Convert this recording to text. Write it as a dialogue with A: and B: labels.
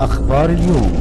A: أخبار اليوم.